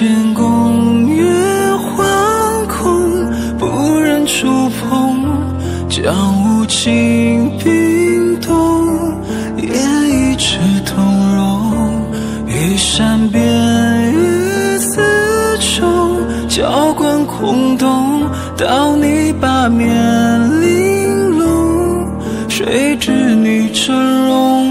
夜将无情冰冻，也一直动容。玉山边雨丝中，浇灌空洞，到你把面玲珑，谁知你真容？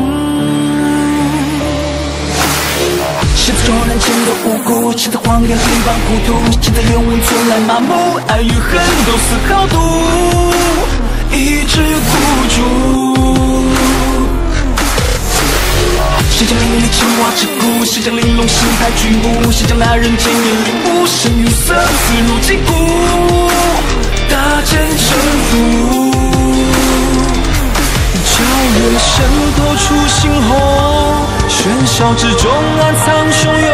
写在窗栏前的无辜，写在谎言里把孤独，写在原文从来麻木，爱与恨都丝毫度，一直孤注。谁将淋漓青蛙之骨？谁将玲珑心派巨木？谁将那人间烟领悟？生与色，思如击鼓，大剑沉浮。皎月渗透出猩红，喧嚣之中暗藏汹涌，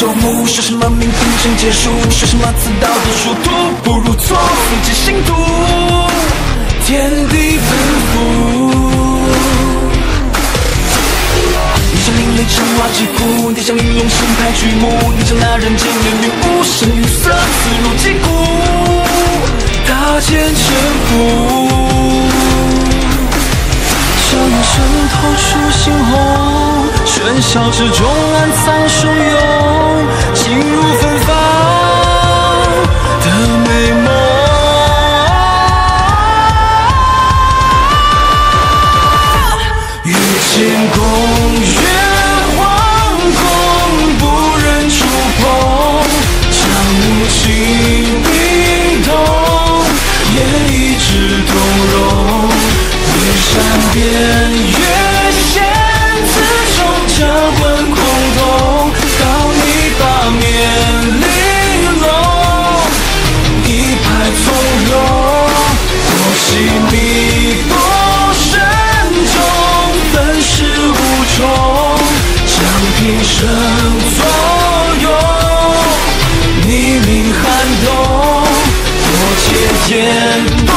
朽木，说什么命定成结束，说什么刺刀的殊途，不如错付皆心毒，天地奔赴。你将另类成蛙之骨，你将玲珑心派巨木，你将那人间烟云雾，生与色，思如击鼓，大剑沉浮。渗透出猩红，喧嚣之中暗藏汹涌，进入芬芳的美梦。欲尽空，月惶恐，不忍触碰，将无情生左右，逆鳞撼动，多切剑，多